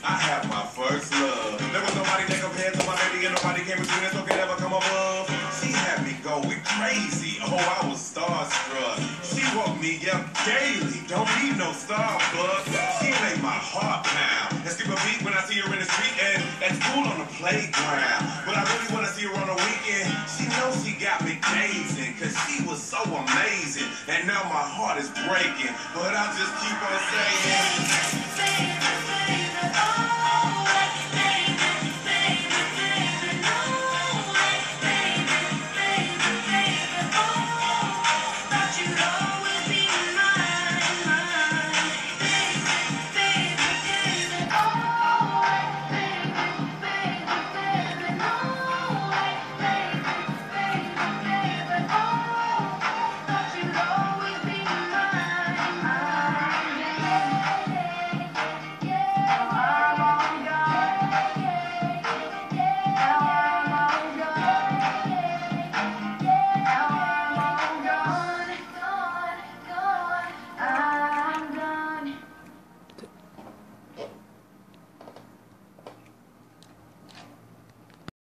I had my first love. There was nobody that compared to my lady and nobody came between us, so could ever come above. She had me going crazy. Oh, I was starstruck. She woke me up daily. Don't need no Starbucks. She made my heart pound and skip a beat when I see her in the street and at school on the playground. But I really want to see her on the weekend. She knows she got me gazing because she was so amazing. And now my heart is breaking. But I just keep on saying.